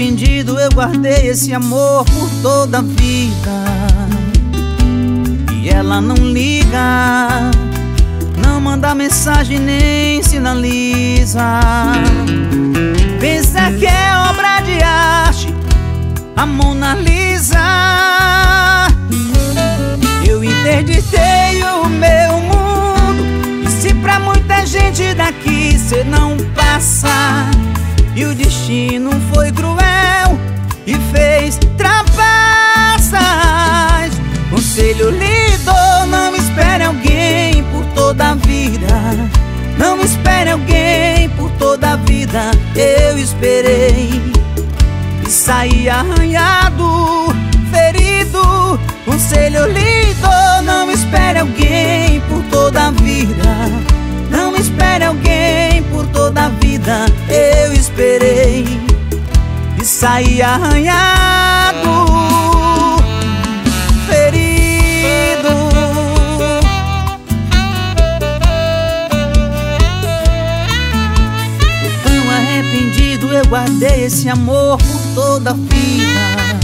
arrependido, eu guardei esse amor por toda a vida. E ela não liga, não manda mensagem nem sinaliza. Pensa que é obra de arte, a Mona Lisa. Eu interditei o meu mundo. E se pra muita gente daqui cê não passa, e o destino foi cruel e fez trapaças. Conselho lido, não espere alguém por toda a vida. Não espere alguém por toda a vida. Eu esperei e saí arranhado, ferido. Conselho lido, não espere alguém por toda a vida. Não espere alguém toda a vida. Eu esperei e saí arranhado, ferido. Tão arrependido, eu guardei esse amor por toda a vida.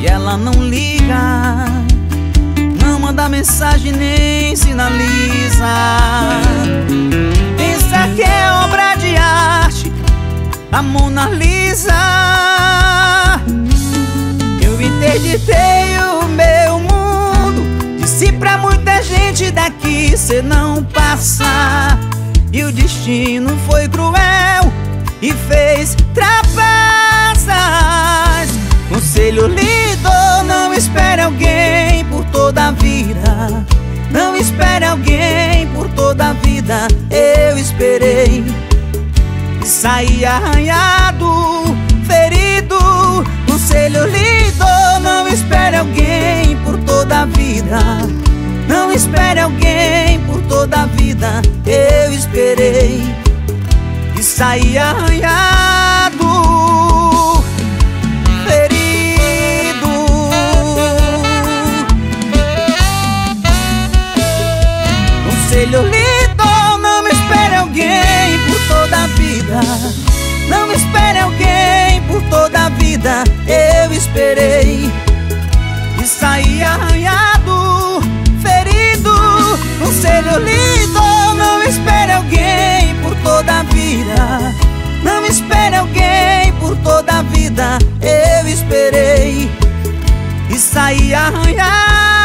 E ela não liga, não manda mensagem nem sinaliza. Pensa que é obra de arte, a Mona Lisa. Eu interditei o meu mundo, disse pra muita gente daqui cê não passa. E o destino foi cruel e fez trapaças. Conselho lido, não espere alguém por toda a vida. Não espere alguém por toda a vida. Eu esperei e saí arranhado, ferido. Conselho lido, não espere alguém por toda a vida. Não espere alguém por toda a vida. Eu esperei e saí arranhado, vida. Eu esperei e saí arranhado, ferido. Conselho lido, não espere alguém por toda a vida. Não espere alguém por toda a vida. Eu esperei e saí arranhado,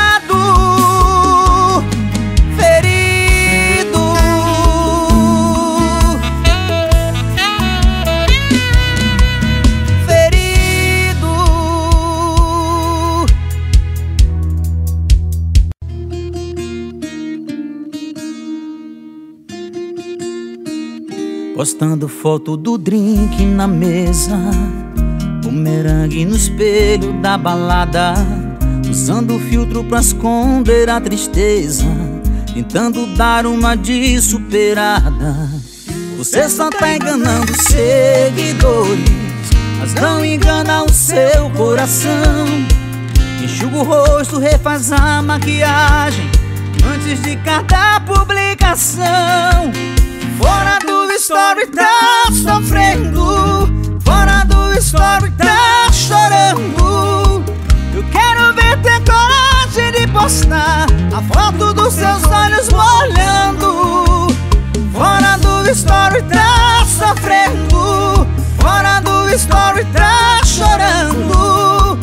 Postando foto do drink na mesa. Bumerangue no espelho da balada. Usando filtro pra esconder a tristeza. Tentando dar uma de superada. Você só tá enganando seguidores. Mas não engana o seu coração. Enxuga o rosto, refaz a maquiagem. Antes de cada publicação. Fora do story tá sofrendo. Fora do story tá chorando. Eu quero ver ter coragem de postar A foto dos seus olhos molhando. Fora do story tá sofrendo. Fora do story tá chorando.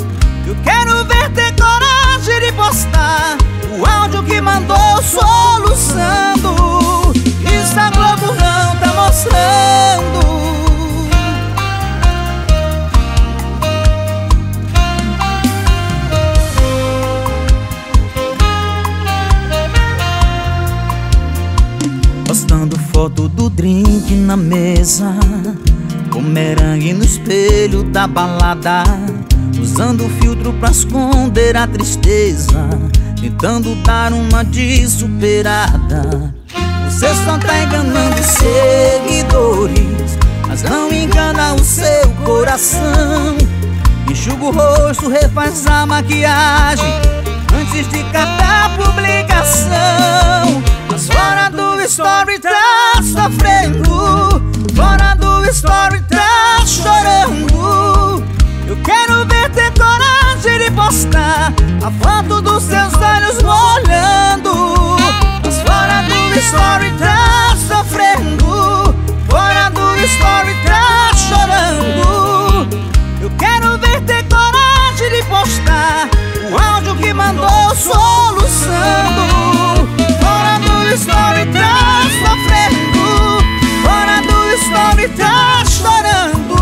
Eu quero ver ter coragem de postar O áudio que mandou soluçando drink na mesa Bumerangue no espelho da balada Usando filtro pra esconder a tristeza Tentando dar uma de superada Você só tá enganando seguidores Mas não engana o seu coração. Enxuga o rosto, refaz a maquiagem antes de cada publicação. Mas fora do story tá sofrendo. Fora do story tá chorando. Eu quero ver ter coragem de postar A foto dos seus olhos molhando. Mas fora do story tá sofrendo. Fora do story tá chorando. Eu quero ver ter coragem de postar um áudio que mandou soluçando. Fora do story tá sofrendo. Fora do story tá chorando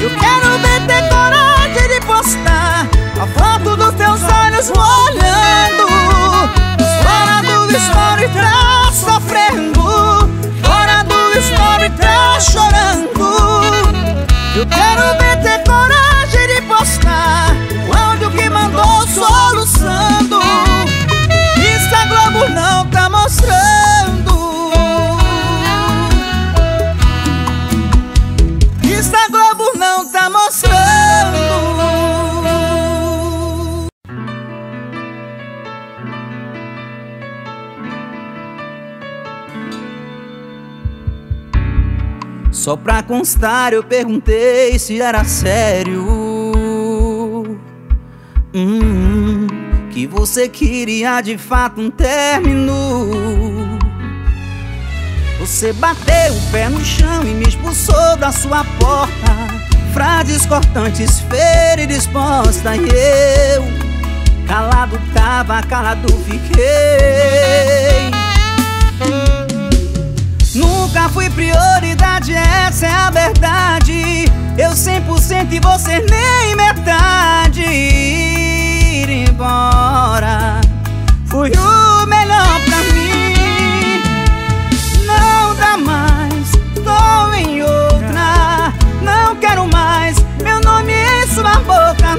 Eu quero ver ter coragem de postar A foto dos teus olhos olhando Fora do story tá sofrendo. Fora do story tá chorando. Eu quero ver ter soluçando. Isso a Globo não tá mostrando. Isso a Globo não tá mostrando. Só pra constar eu perguntei se era sério hum, Que você queria de fato um término. Você bateu o pé no chão e me expulsou da sua porta. Frases cortantes, feira e disposta E eu, calado tava, calado fiquei Nunca fui prioridade, essa é a verdade. Eu 100% e você nem metade. Ir embora Fui o melhor pra mim. Não dá mais, tô em outra. Não quero mais meu nome em sua boca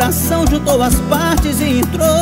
coração, juntou as partes e entrou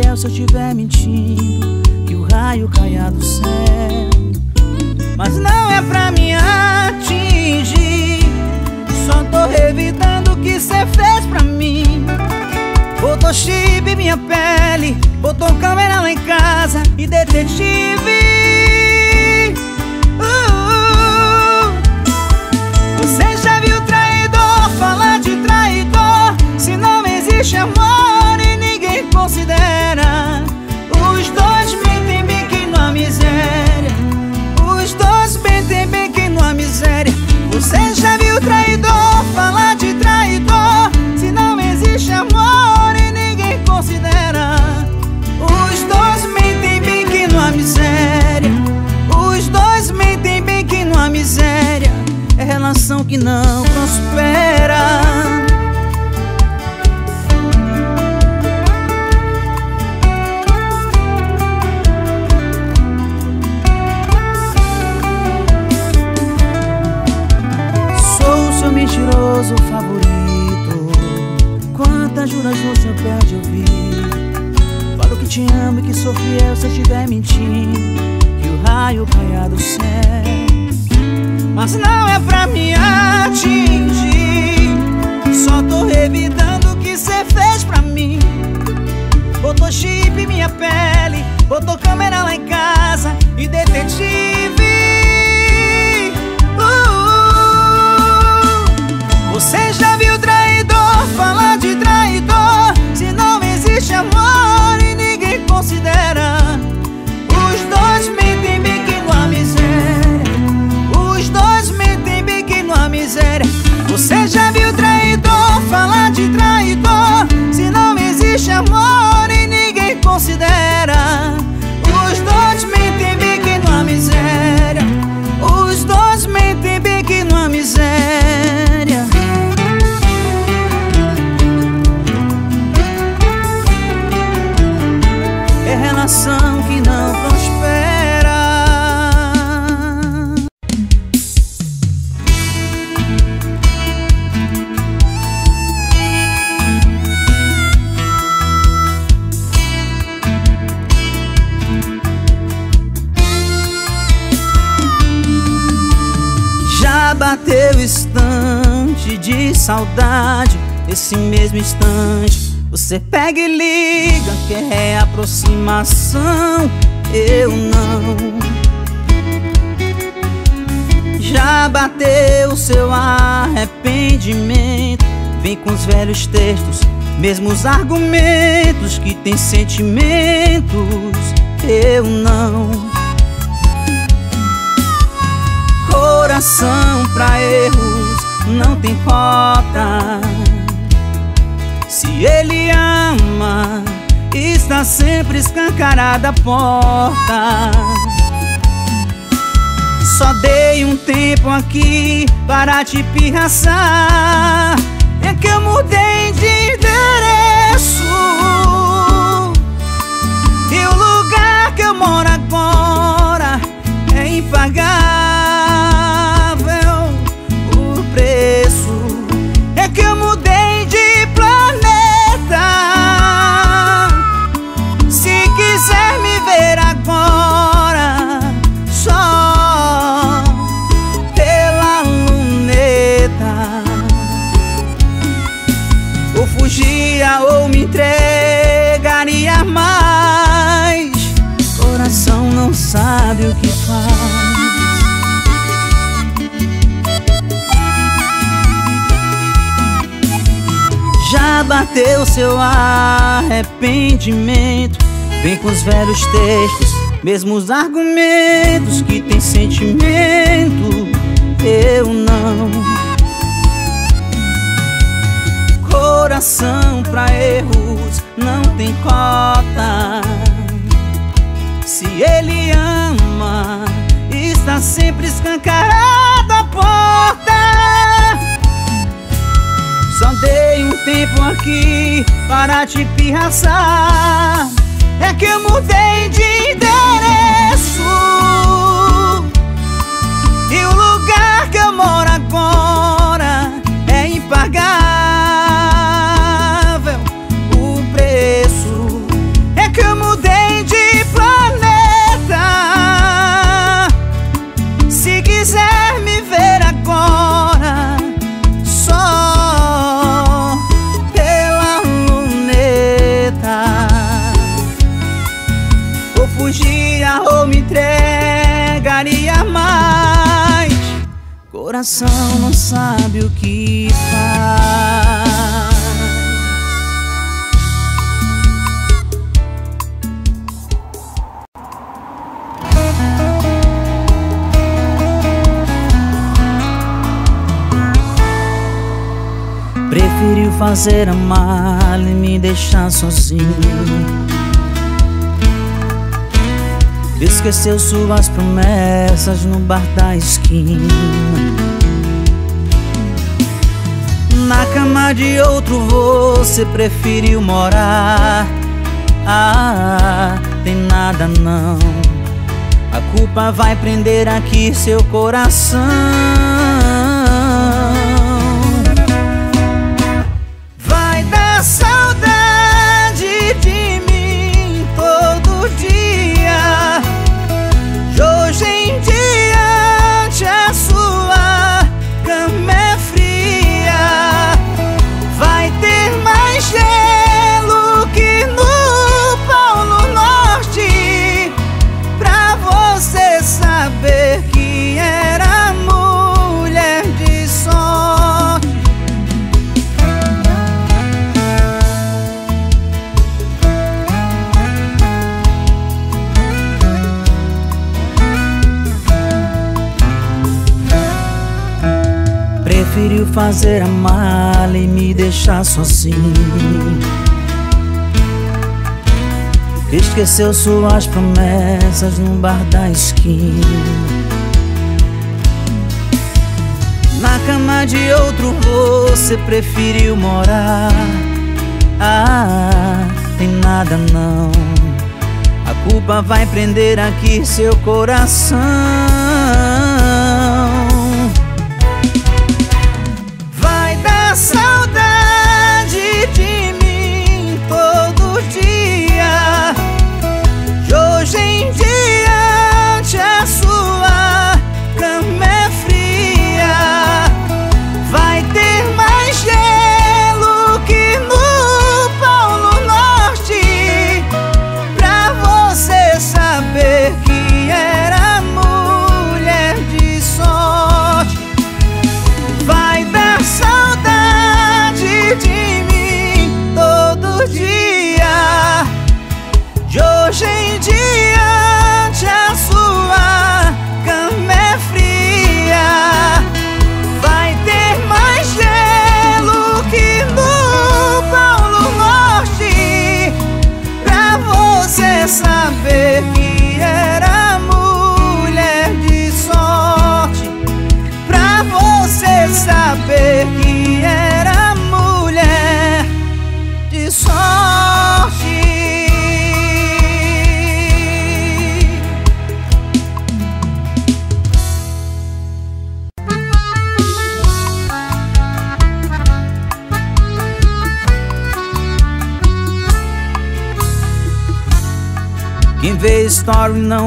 fiel se eu estiver mentindo Que o raio caia do céu. Mas não é pra me atingir Só tô revidando o que cê fez pra mim. Botou chip em minha pele Botou câmera lá em casa E detetive. Uh, uh, uh. Você já viu traidor falar de traidor? Se não existe amor considera. Os dois mentem bem que não há miséria. Os dois mentem bem que não há miséria. Você já viu traidor falar de traidor? Se não existe amor e ninguém considera. Os dois mentem bem que não há miséria. Os dois mentem bem que não há miséria. É relação que não prospera. amoroso favorito. Quantas juras no seu pé de ouvir Falo que te amo e que sou fiel se estiver mentindo. Que o raio caia do céu. Mas não é pra me atingir. Só tô revidando o que cê fez pra mim. Botou chip em minha pele Botou câmera lá em casa. E detetive Você já viu traidor falar de traidor? bateu o instante de saudade. Esse mesmo instante Você pega e liga Quer reaproximação é Eu não. Já bateu seu arrependimento. Vem com os velhos textos Mesmos argumentos que tem sentimentos. Eu não. Coração pra erros não tem cota Se ele ama, está sempre escancarada a porta. Só dei um tempo aqui para te pirraçar. É que eu mudei de endereço. E o lugar que eu moro agora é impagável bateu seu arrependimento. Vem com os velhos textos Mesmos argumentos que tem sentimento. Eu não. Coração pra erros não tem cota. Se ele ama, está sempre escancarada a porta. Só dei um tempo aqui para te pirraçar. É que eu mudei de endereço. E o lugar que eu moro agora é impagável coração não sabe o que faz. Preferiu fazer a mala e me deixar sozinho Esqueceu suas promessas no bar da esquina na cama de outro você preferiu morar. Ah, tem nada não. A culpa vai prender aqui seu coração fazer a mala e me deixar sozinho. Esqueceu suas promessas no bar da esquina. Na cama de outro você preferiu morar. Ah, tem nada não. A culpa vai prender aqui seu coração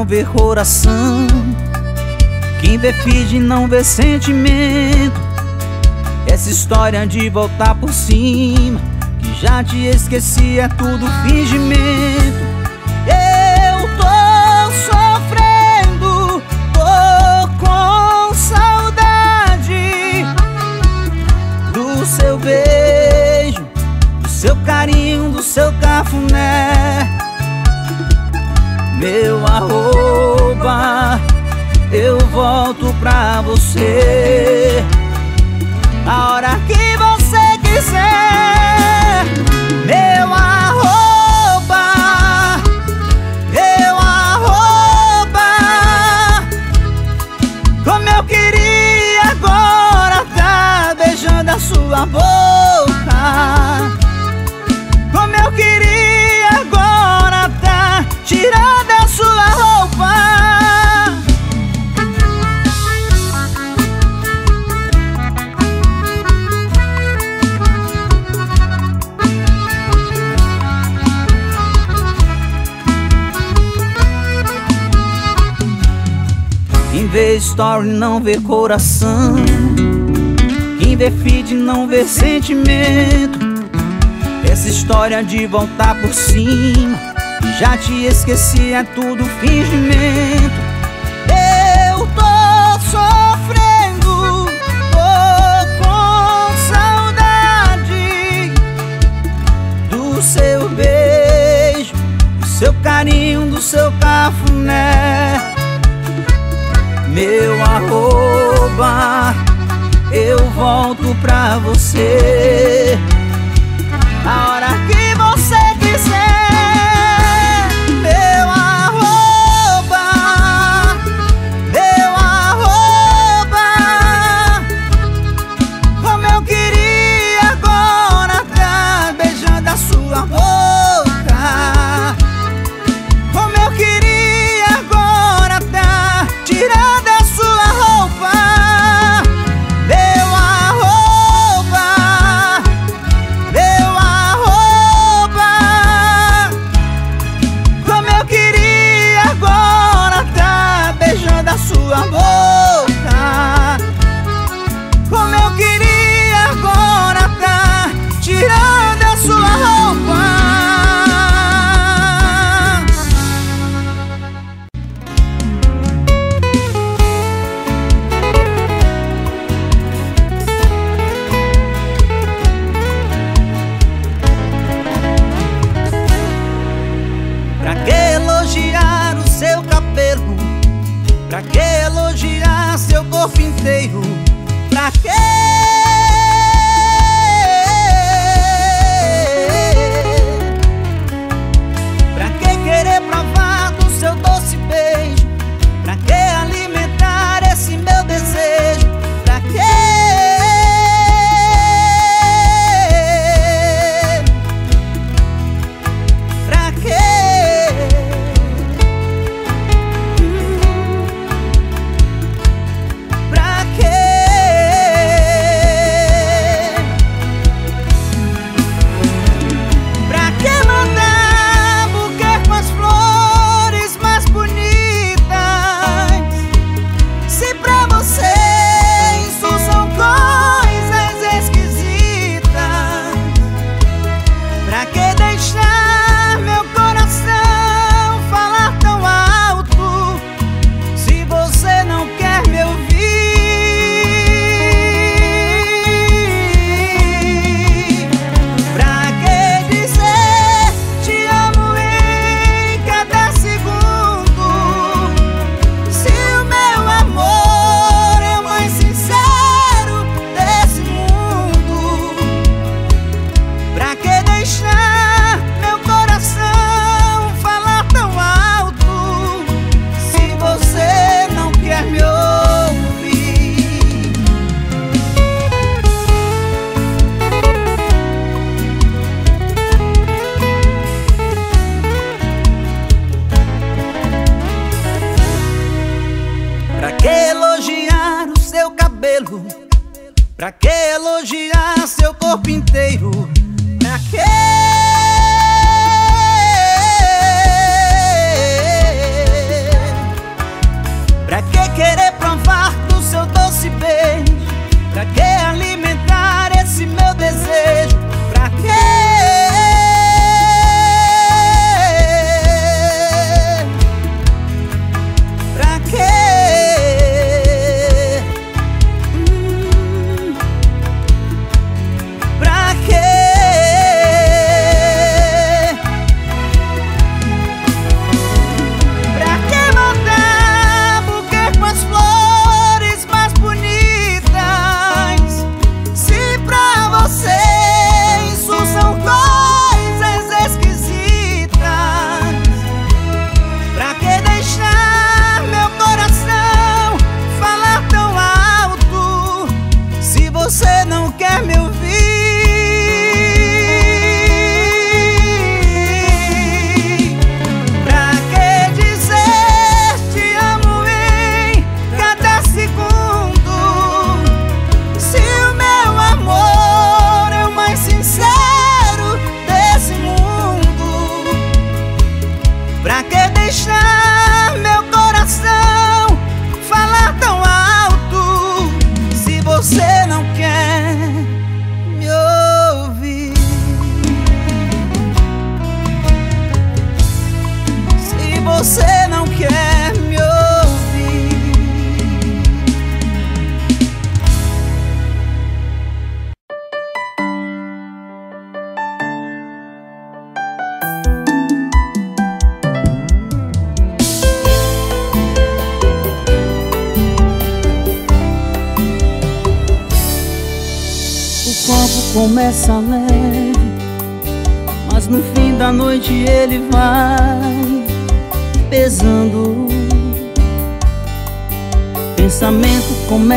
não vê coração. Quem vê feed não vê sentimento. Essa história de voltar por cima Que já te esqueci é tudo fingimento. Eu tô sofrendo Tô com saudade Do seu beijo Do seu carinho, do seu cafuné meu arroba Eu volto pra você. A hora que você quiser Meu arroba Meu arroba. Como eu queria agora tá beijando a sua boca. Como eu queria agora tá tirando vê story não vê coração. Quem vê feed não vê sentimento. Essa história de voltar por cima Já te esqueci, é tudo fingimento. Eu tô sofrendo Tô com saudade Do seu beijo Do seu carinho, do seu cafuné. Meu arroba Eu volto pra você. A hora que você quiser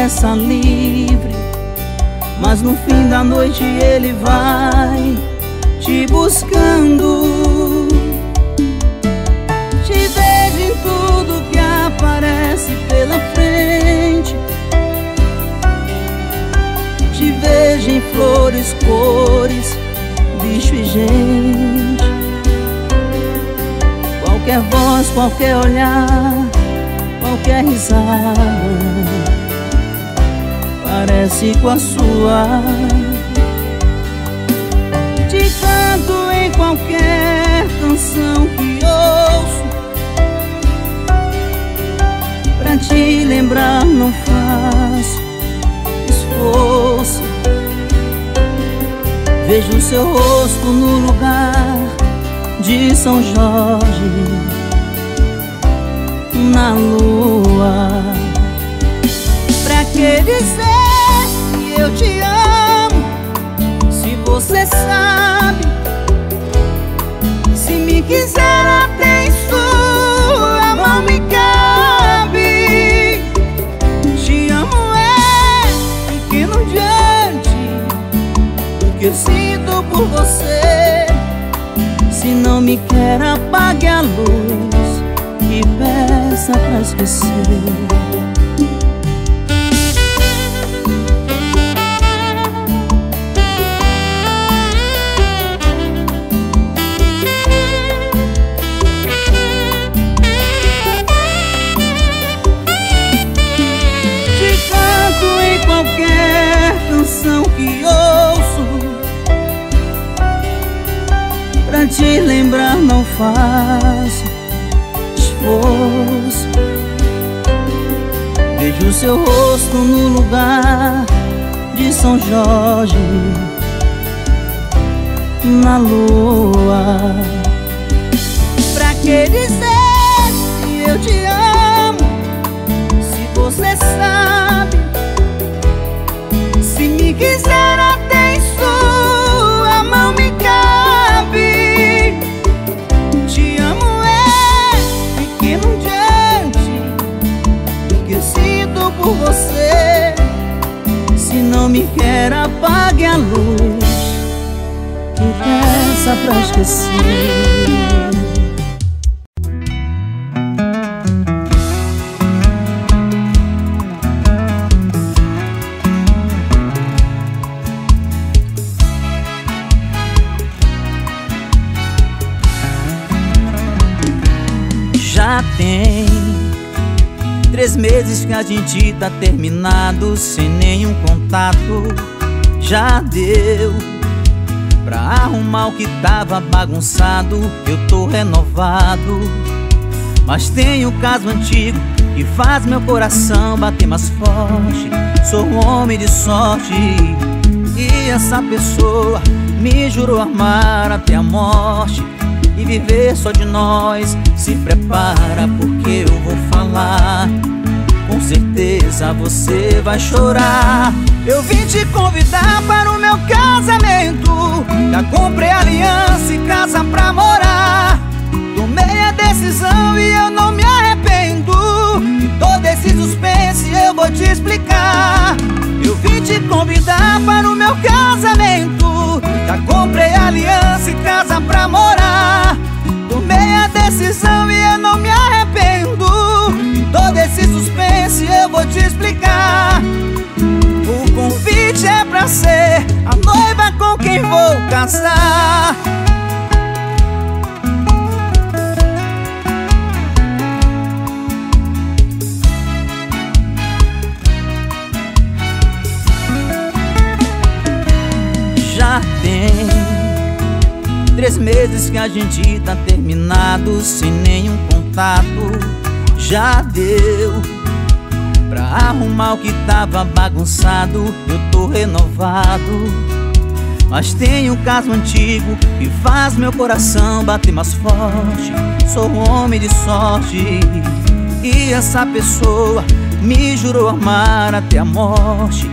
começa livre Mas no fim da noite ele vai te buscando. Te vejo em tudo que aparece pela frente. Te vejo em flores, cores, bicho e gente. Qualquer voz, qualquer olhar, qualquer risada Parece com a sua. Qualquer canção que ouço Pra te lembrar não faço esforço. Vejo seu rosto no lugar de São Jorge Na lua. Pra que dizer eu te amo. Se você sabe quiser até em sua mão me cabe. Te amo é pequeno diante do que eu sinto por você. Se não me quer apague a luz e peça pra esquecer faço esforço. Vejo seu rosto no lugar de São Jorge Na lua. Pra que dizer quer, apague a luz E peça pra esquecer. Três meses que a gente tá terminado Sem nenhum contato Já deu. Pra arrumar o que tava bagunçado Eu tô renovado. Mas tem um caso antigo Que faz meu coração bater mais forte. Sou um homem de sorte E essa pessoa me jurou amar até a morte. E viver só de nós Se prepara porque eu vou falar Com certeza você vai chorar. Eu vim te convidar para o meu casamento. Já comprei aliança e casa pra morar. Tomei a decisão e eu não me arrependo. E todo esse suspense eu vou te explicar. Eu vim te convidar para o meu casamento. Já comprei aliança e casa pra morar. Tomei a decisão e eu não me arrependo. Todo esse suspense eu vou te explicar. O convite é pra ser a noiva com quem vou casar. Três meses que a gente tá terminado Sem nenhum contato. Já deu Pra arrumar o que tava bagunçado Eu tô renovado Mas tem um caso antigo Que faz meu coração bater mais forte Sou homem de sorte E essa pessoa me jurou amar até a morte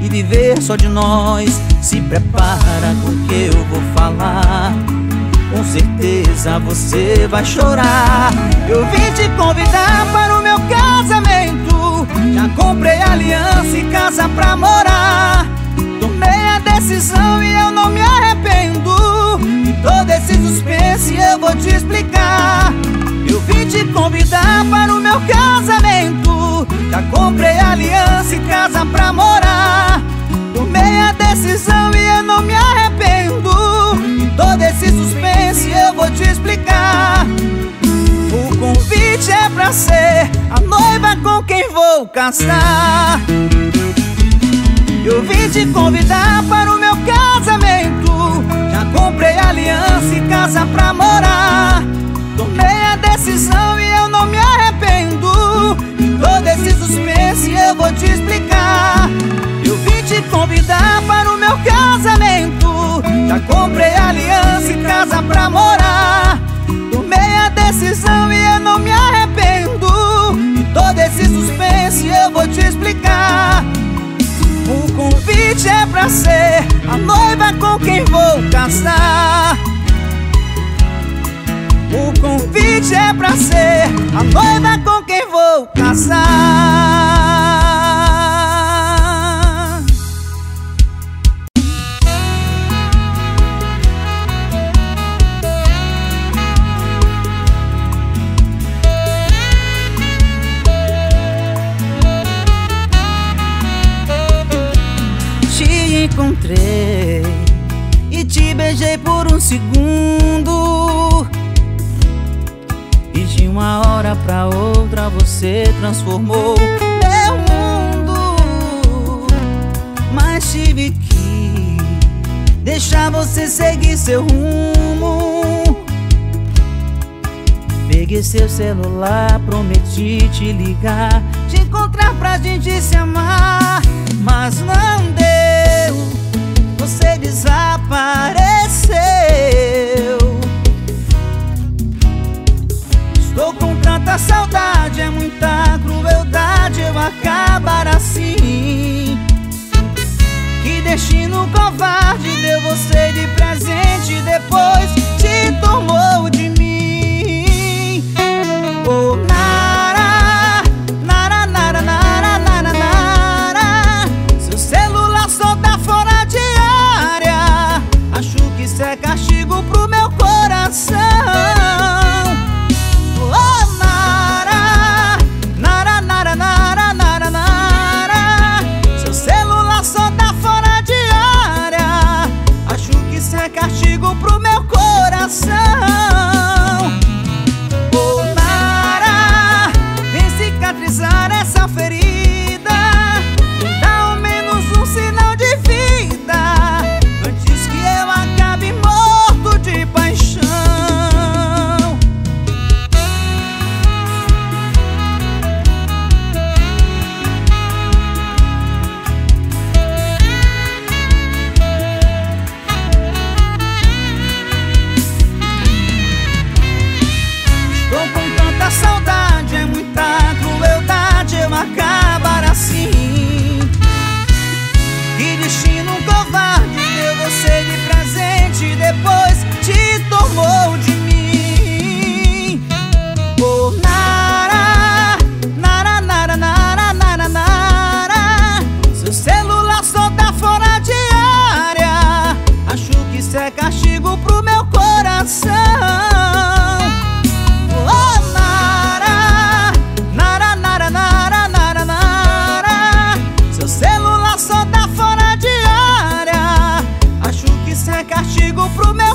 e viver só de nós. Se prepara com o que eu vou falar. Com certeza você vai chorar. Eu vim te convidar para o meu casamento. Já comprei aliança e casa pra morar. Tomei a decisão e eu não me arrependo. E todo esse suspense eu vou te explicar. Eu vim te convidar para o meu casamento. Já comprei aliança e casa pra morar. Tomei a decisão e eu não me arrependo. E todo esse suspense eu vou te explicar. O convite é pra ser a noiva com quem vou casar. Eu vim te convidar para o meu casamento. Já comprei aliança e casa pra morar. Tomei a decisão e eu não me arrependo. E todo esse suspense eu vou te explicar. Eu vim te convidar para o meu casamento. Já comprei aliança e casa pra morar. Decisão e eu não me arrependo. E todo esse suspense eu vou te explicar. O convite é pra ser a noiva com quem vou casar. O convite é pra ser a noiva com quem vou casar. Beijei por um segundo. E de uma hora pra outra você transformou meu mundo. Mas tive que deixar você seguir seu rumo. Peguei seu celular, prometi te ligar, te encontrar pra gente se amar, mas não deu você desapareceu. Estou com tanta saudade, é muita crueldade eu acabar assim. Que destino covarde deu você de presente, depois te tomou de pro meu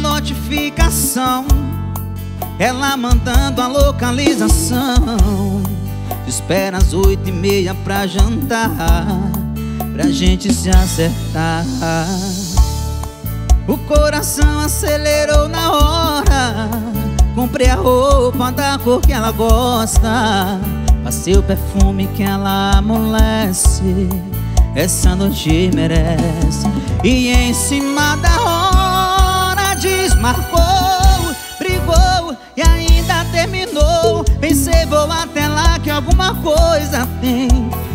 notificação. Ela mandando a localização. Espera às oito e meia pra jantar Pra gente se acertar. O coração acelerou na hora. Comprei a roupa da cor que ela gosta. Passei o perfume que ela amolece. Essa noite merece. E em cima da hora Marcou, brigou e ainda terminou. Pensei, vou até lá que alguma coisa tem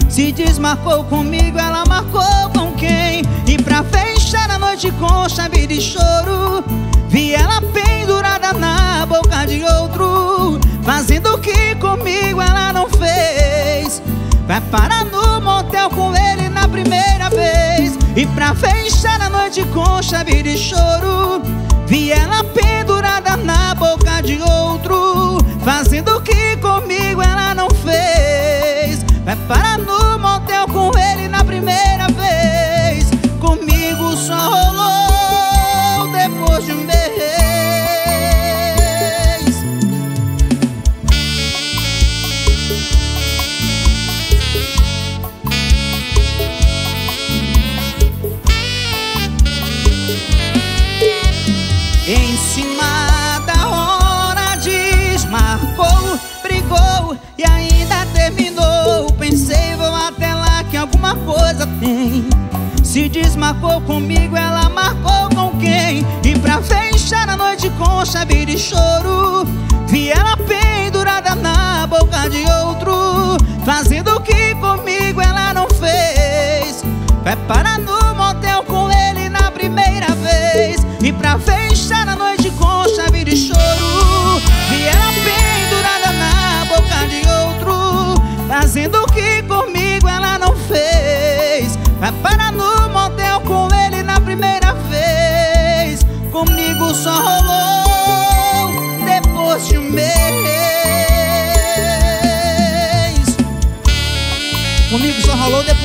Se desmarcou comigo, ela marcou com quem? E pra fechar a noite com chave de choro Vi ela pendurada na boca de outro. Fazendo o que comigo ela não fez. Vai parar no motel com ele na primeira vez. E pra fechar a noite com chave de choro Vi ela pendurada na boca de outro, fazendo o que comigo ela não fez. Vai parar no motel com ele na primeira vez. Se desmarcou comigo, ela marcou com quem? E pra fechar a noite com chave de choro. Vi ela pendurada na boca de outro. Fazendo o que comigo ela não fez. Vai parar no motel com ele na primeira vez. E pra fechar a noite com chave de choro. Vi ela pendurada na boca de outro. Fazendo o que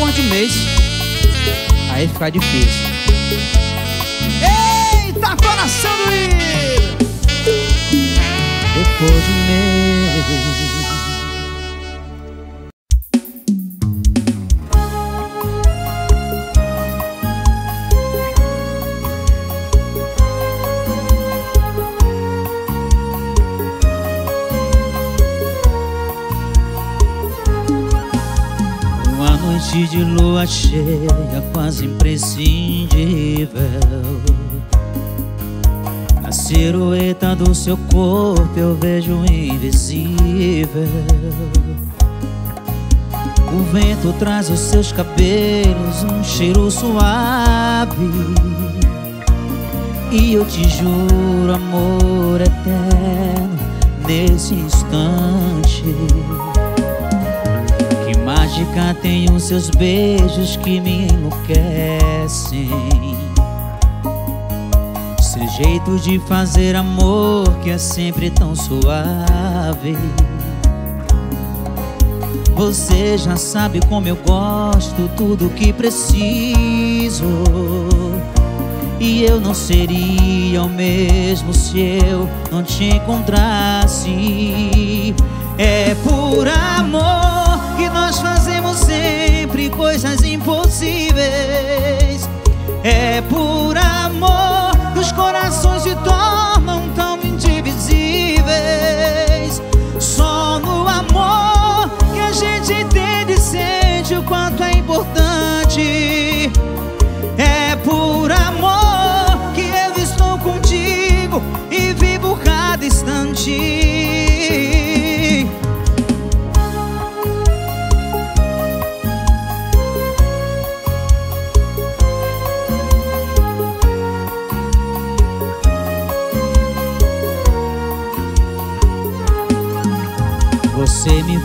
depois de mês Aí fica difícil cheia, quase imprescindível. Na silhueta do seu corpo eu vejo invisível. O vento traz os seus cabelos, um cheiro suave. E eu te juro, amor eterno, nesse instante mágica tem os seus beijos que me enlouquecem. Seu jeito de fazer amor que é sempre tão suave. Você já sabe como eu gosto, tudo que preciso. E eu não seria o mesmo se eu não te encontrasse. É por amor nós fazemos sempre coisas impossíveis. É por amor que os corações se tornam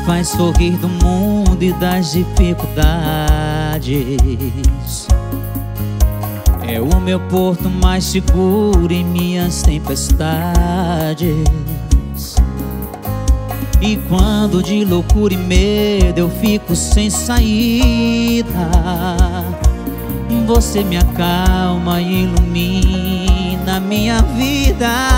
faz sorrir do mundo e das dificuldades. É o meu porto mais seguro em minhas tempestades. E quando de loucura e medo eu fico sem saída Você me acalma e ilumina minha vida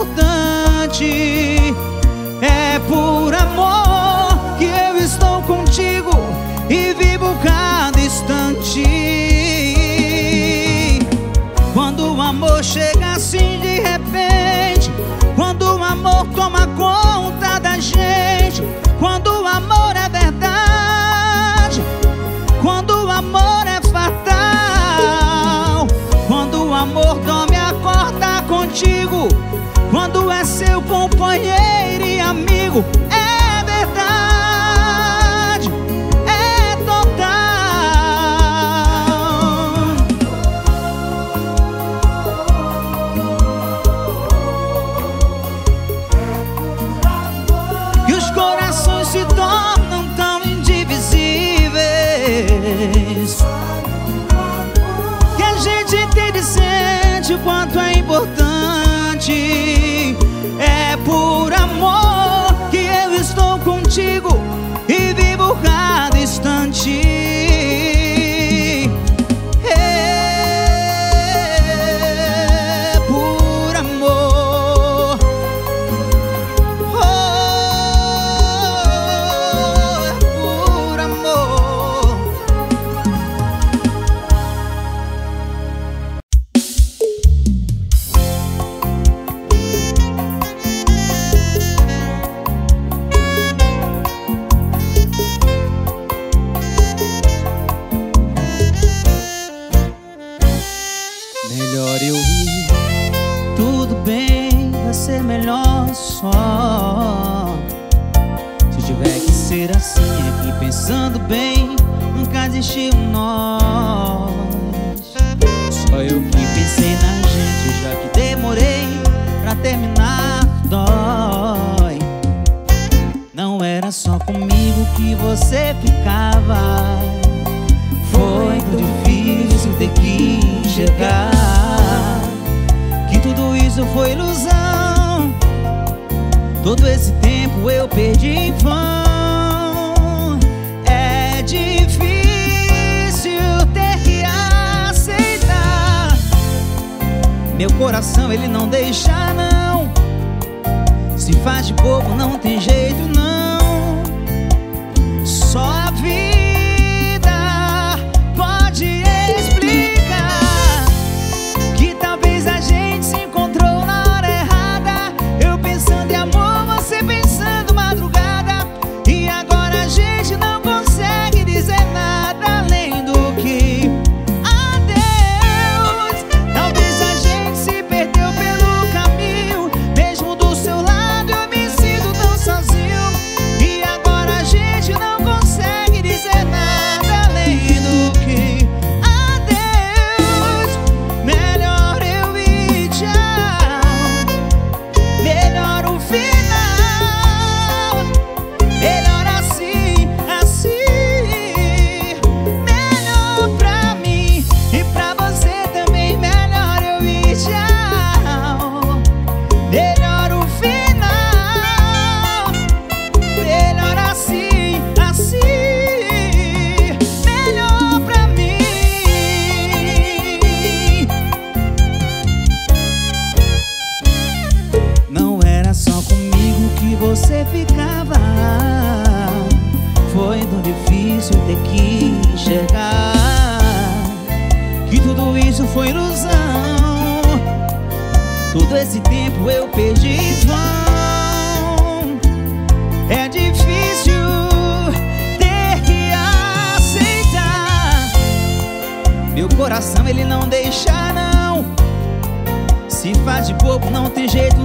importante. É por amor que eu estou contigo e vivo cada instante amor chega assim de repente Quando o amor toma conta da gente Quando o amor é verdade Quando o amor é fatal Quando o amor dorme acorda contigo Quando é seu companheiro e amigo que você ficava. Foi tão difícil ter que enxergar que tudo isso foi ilusão. Todo esse tempo eu perdi em vão. É difícil ter que aceitar. Meu coração ele não deixa não. Se faz de bobo não tem jeito não. corpo não tem jeito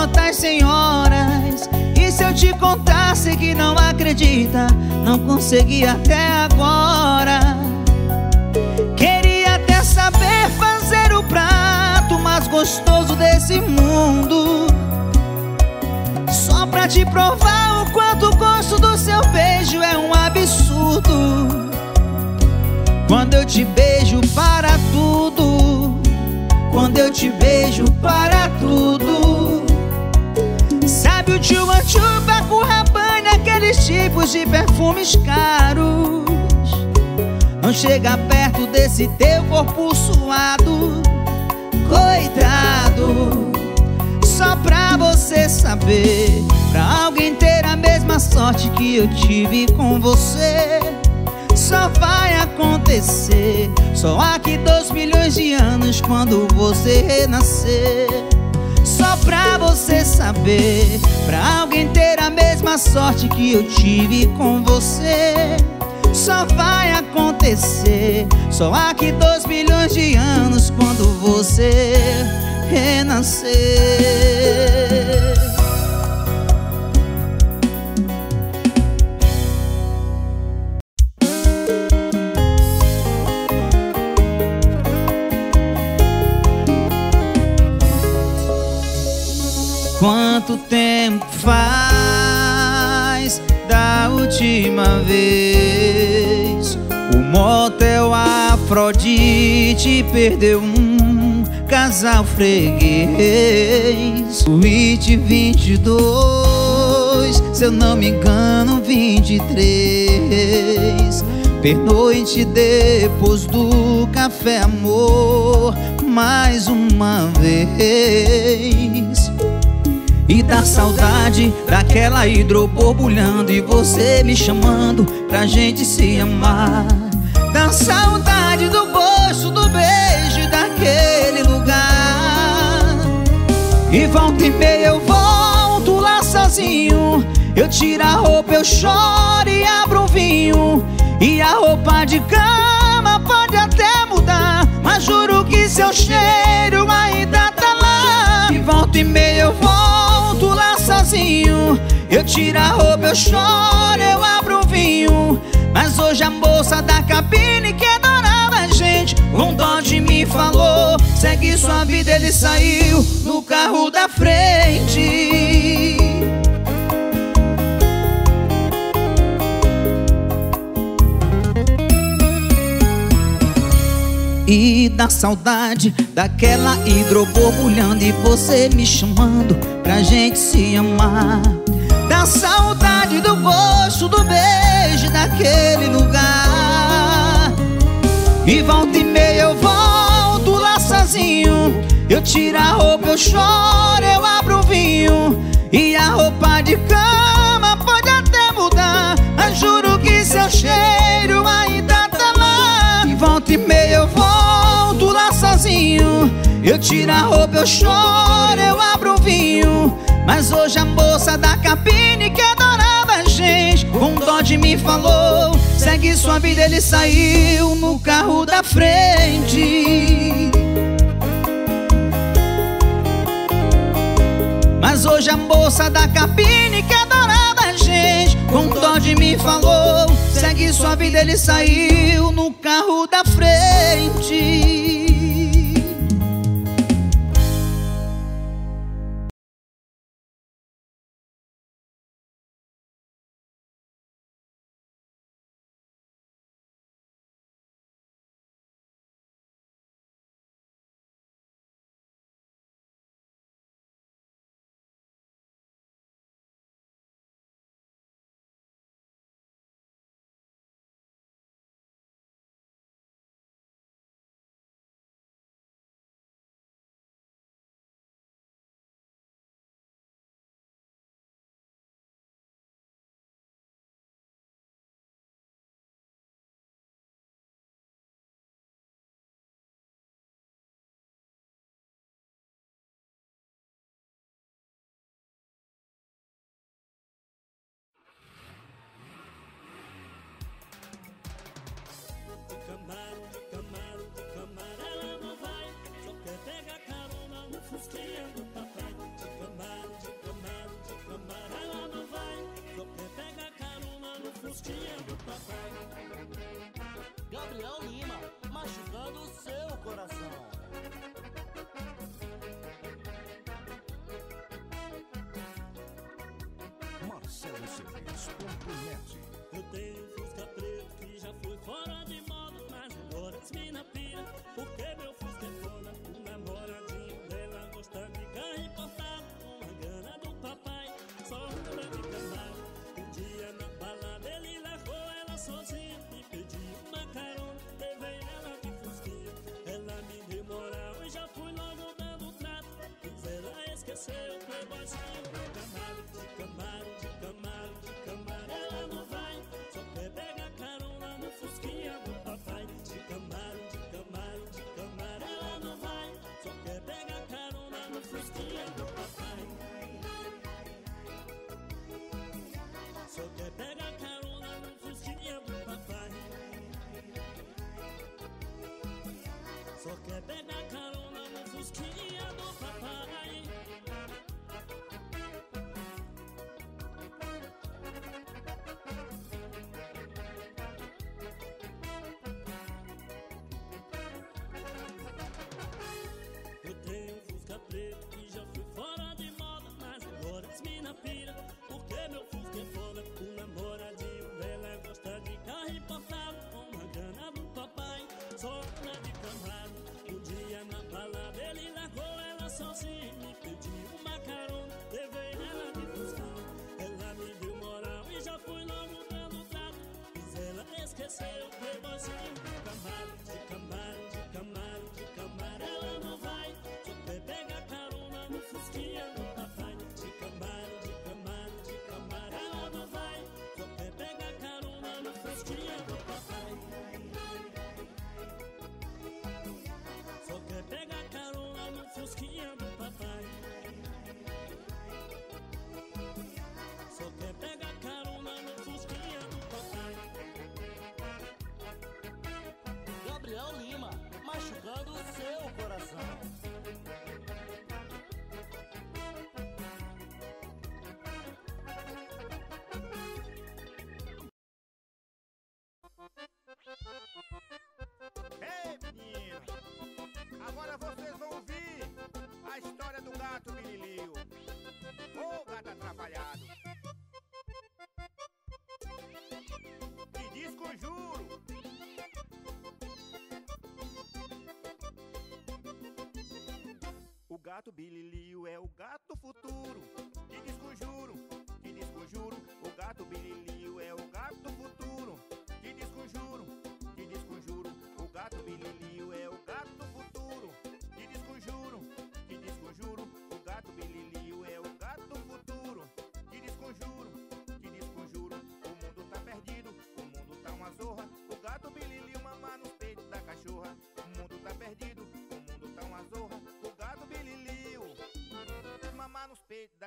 notas senhoras. E se eu te contasse que não acredita Não consegui até agora. Queria até saber fazer o prato mais gostoso desse mundo. Só pra te provar o quanto o gosto do seu beijo é um absurdo. Quando eu te beijo para tudo. Quando eu te beijo para tudo O tio Anchuba com Rabanne Aqueles tipos de perfumes caros. Não chega perto desse teu corpo suado Coitado. Só pra você saber Pra alguém ter a mesma sorte que eu tive com você. Só vai acontecer Só aqui dois milhões de anos quando você renascer pra você saber Pra alguém ter a mesma sorte que eu tive com você. Só vai acontecer Só aqui dois milhões de anos quando você renascer Quanto tempo faz da última vez? O motel Afrodite perdeu um casal freguês. Suíte 22, se eu não me engano, 23. Pernoite depois do café, amor, mais uma vez. E da saudade daquela hidroborbulhando E você me chamando pra gente se amar. Da saudade do gosto do beijo daquele lugar. E volta e meia eu volto lá sozinho. Eu tiro a roupa, eu choro e abro um vinho. E a roupa de cama pode até Eu tiro a roupa, eu choro, eu abro o vinho. Mas hoje a moça da cabine que adorava a gente dó de mim falou Segue sua vida, ele saiu no carro da frente. E da saudade daquela hidroborbulhando E você me chamando pra gente se amar Da saudade do gosto do beijo daquele lugar. E volta e meia eu volto lá sozinho. Eu tiro a roupa, eu choro, eu abro o vinho. E a roupa de cama pode até mudar Mas juro que seu cheiro ainda tá lá. E volta e meia eu volto lá sozinho. Eu tiro a roupa, eu choro, eu abro o vinho Mas hoje a moça da cabine que adorava a gente Com dó de mim falou Segue sua vida, ele saiu no carro da frente. Mas hoje a moça da cabine que adorava a gente Com dó de mim falou Segue sua vida, ele saiu no carro da frente Eu tenho um Fusca preto que já foi fora de moda Mas agora as mina pira Porque meu Fusca é foda O namoradinho dela gosta de carro importado Com a grana do papai Só anda de Camaro Um dia na balada ele largou ela sozinha Me pediu uma carona Levei ela de Fusquinha Ela me deu moral e já fui logo dando trato Mas ela esqueceu ela esqueceu o Lima, machucando o seu coração. Ei, menino! Agora vocês vão ouvir a história do gato Bililio. Ô gato atrapalhado! E diz gato Bililio é o gato futuro. Que desconjuro, que desconjuro. O gato Bililio é o gato futuro. Que desconjuro, que desconjuro. O gato Bililio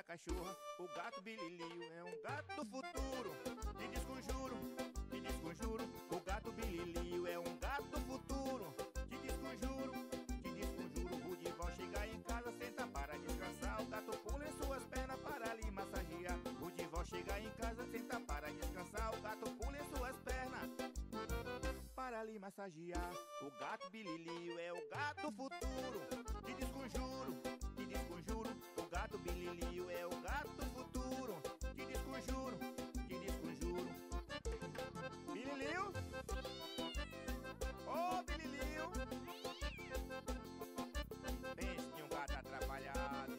cachorra. O gato Bililio é um gato do futuro. Te desconjuro, te desconjuro. O gato Bililio é um gato do futuro. Te desconjuro, te desconjuro. O Dival chegar em casa, senta para descansar. O gato pula em suas pernas para lhe massagear. O Dival chegar em casa, senta para descansar. O gato pula em suas pernas para lhe massagear. O gato bililio é o gato futuro. Te desconjuro, te desconjuro. Gato bililio é o gato futuro. Te desconjuro, te desconjuro. Bililio? Ô bililio! Pense em um gato atrapalhado.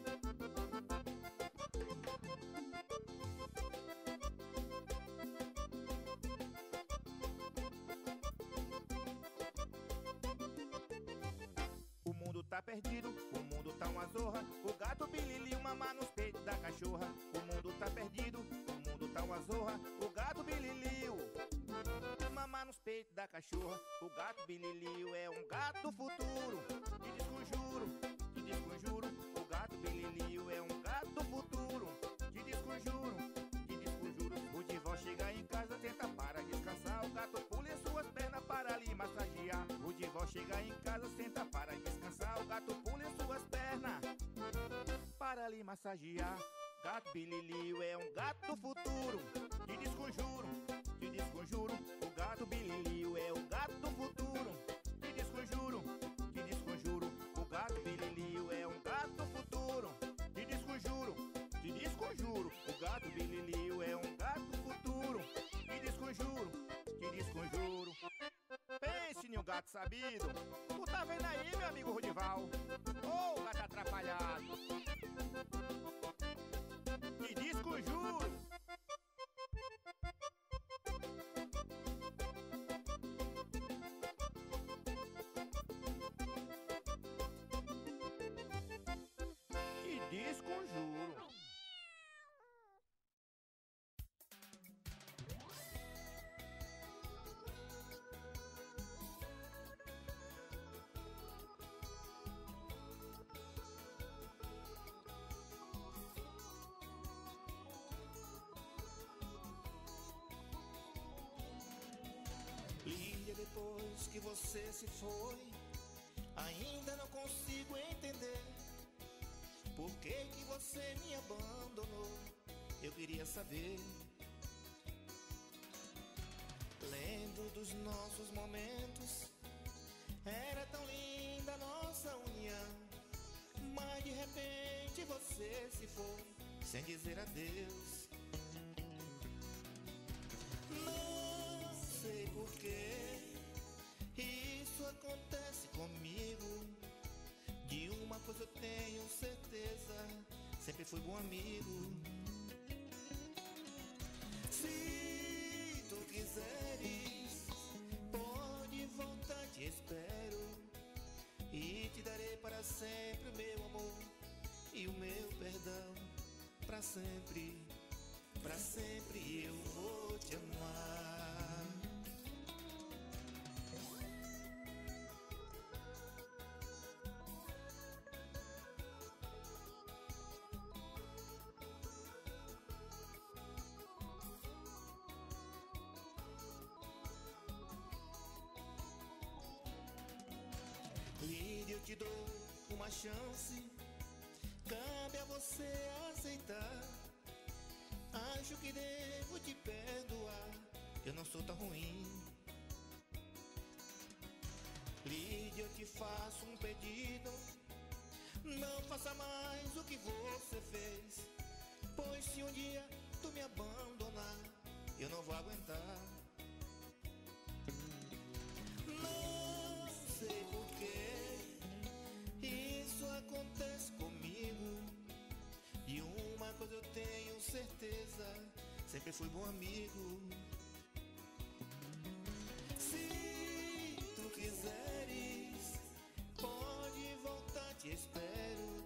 O mundo tá perdido, o mundo tá uma zorra. O gato bililio mamar nos peitos da cachorra. O mundo tá perdido, o mundo tá uma zorra. O gato bililio mamar nos peitos da cachorra. O gato bililio é um gato futuro. Te desconjuro, te desconjuro. O gato bililio é um gato futuro. Te desconjuro, te desconjuro. O divó chega em para lhe massagear. Gato bililio é um gato futuro, te desconjuro, te desconjuro. O gato bililio é o gato futuro, te desconjuro, te desconjuro. O gato bililio é um gato futuro, te desconjuro, te desconjuro. O gato bililio é um gato futuro, te desconjuro, te desconjuro. Pense em um gato sabido, tu tá vendo aí, meu amigo Rodival? Ô, oh, gato atrapalhado! Que disco juro. Depois que você se foi, ainda não consigo entender por que, que você me abandonou. Eu queria saber. Lembro dos nossos momentos, era tão linda a nossa união. Mas de repente você se foi, sem dizer adeus. Não sei porquê sempre fui bom amigo. Se tu quiseres, pode voltar, te espero. E te darei para sempre o meu amor e o meu perdão. Para sempre, para sempre eu vou te amar. Te dou uma chance. Cabe a você aceitar. Acho que devo te perdoar. Eu não sou tão ruim. Lídia, eu te faço um pedido. Não faça mais o que você fez. Pois se um dia tu me abandonar, eu não vou aguentar. Eu tenho certeza, sempre fui bom amigo. Se tu quiseres, pode voltar, te espero.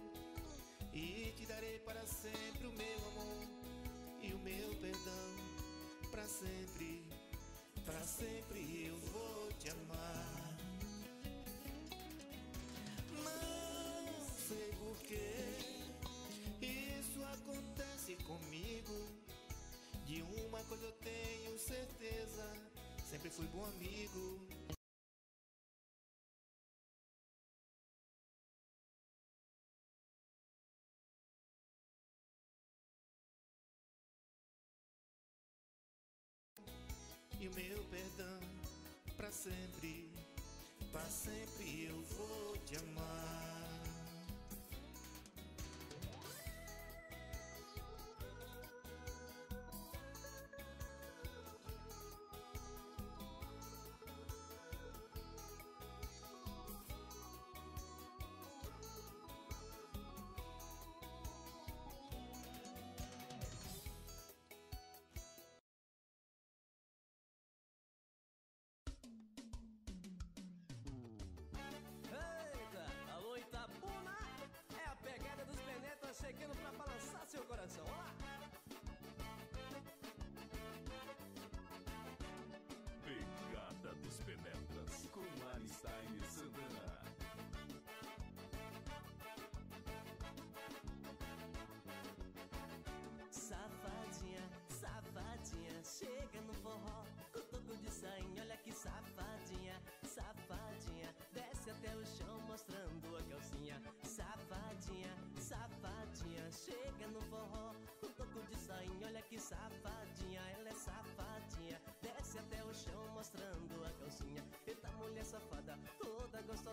E te darei para sempre o meu amor e o meu perdão. Para sempre, para sempre eu vou te amar. Não sei porquê uma coisa eu tenho certeza, sempre fui bom amigo. E o meu perdão pra sempre,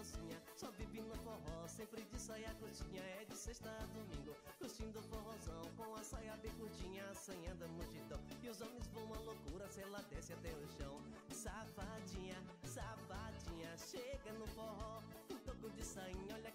gostosinha, só vive no forró, sempre de saia curtinha, é de sexta a domingo, curtindo forrozão, com a saia bem curtinha, assanhando a multidão. E os homens vão uma loucura se ela desce até o chão. Safadinha, safadinha, chega no forró, um toco de sainha, olha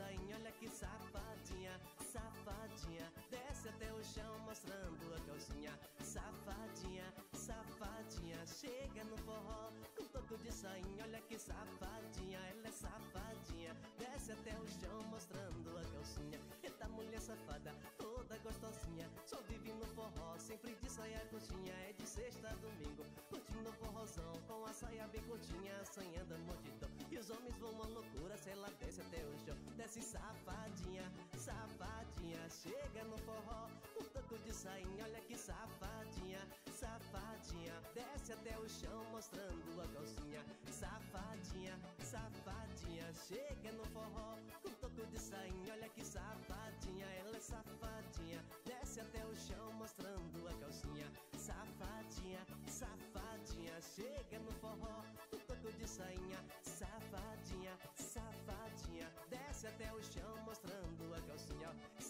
sainha, olha que safadinha, safadinha, desce até o chão mostrando a calcinha. Safadinha, safadinha, chega no forró com toco de sainha, olha que safadinha, ela é safadinha, desce até o chão mostrando a calcinha. Eita mulher safada, toda gostosinha, só vive no forró, sempre de saia curtinha, é de sexta a domingo, curtindo o forrozão com a saia bem curtinha. E os homens vão uma loucura se ela desce até o chão. Desce safadinha, safadinha, chega no forró, um toco de sainha, olha que safadinha, safadinha, desce até o chão mostrando a calcinha. Safadinha, safadinha, chega no forró, um toco de sainha, olha que safadinha, ela é safadinha, desce até o chão mostrando a calcinha. Safadinha, safadinha, chega no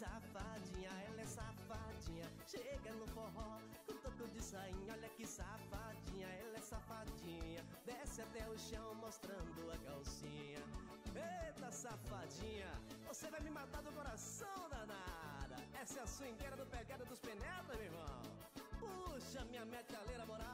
Safadinha, ela é safadinha, chega no forró, com toco de sainha, olha que safadinha, ela é safadinha, desce até o chão mostrando a calcinha. Eita safadinha, você vai me matar do coração, danada. Essa é a swingueira do pegada dos penetra, meu irmão. Puxa minha metaleira moral.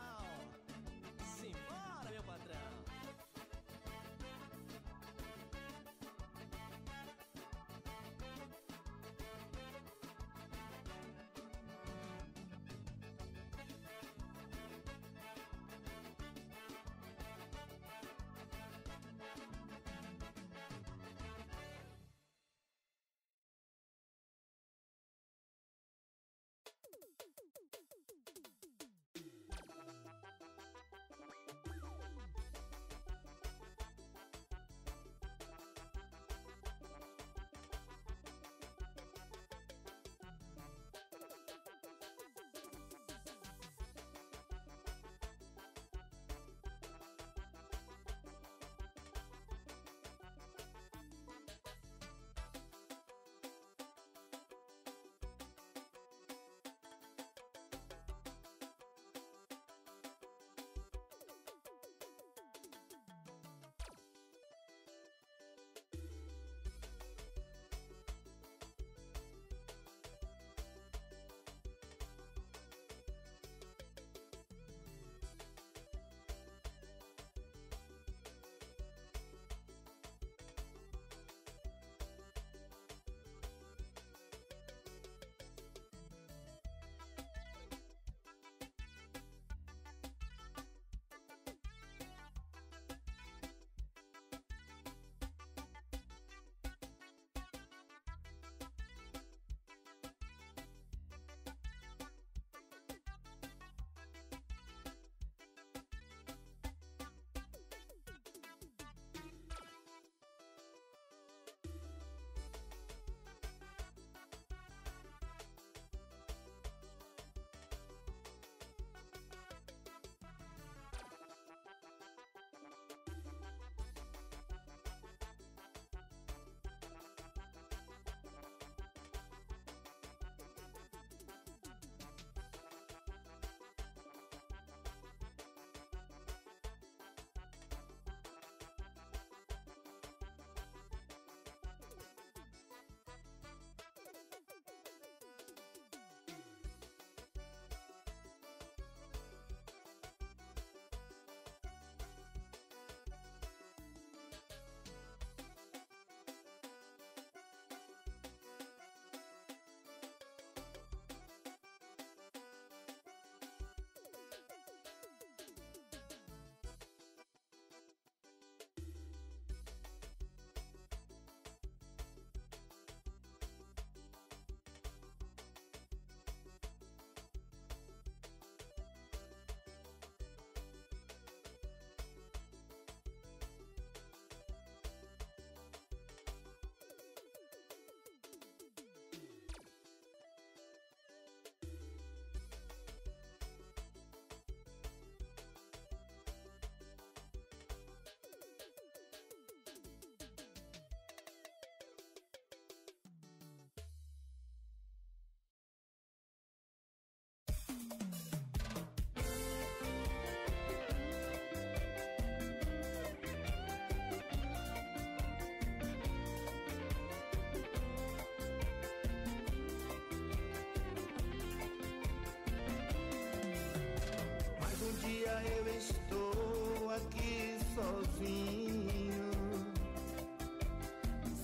sozinho.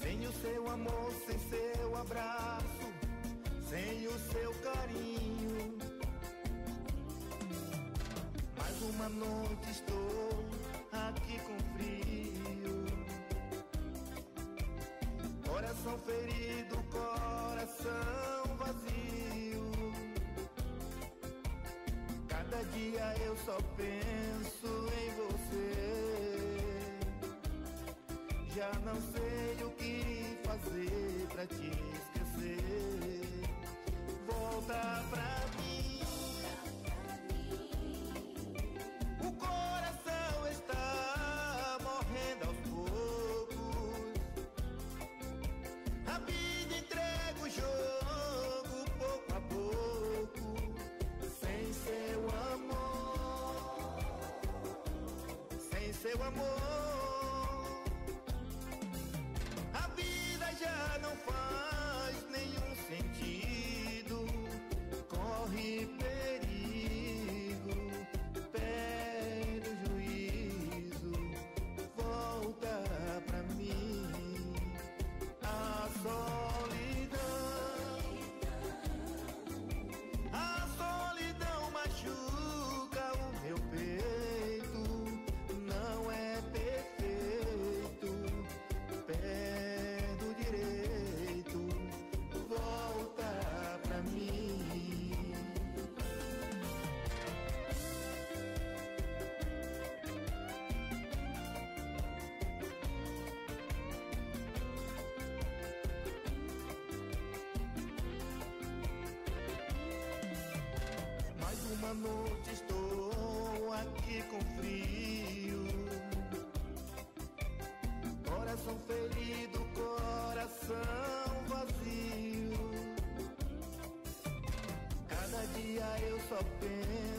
Sem o seu amor, sem seu abraço, sem o seu carinho. Mais uma noite estou aqui com frio. Coração ferido, coração vazio. Cada dia eu só penso meu amor. Noite estou aqui com frio. Coração ferido, coração vazio. Cada dia eu só penso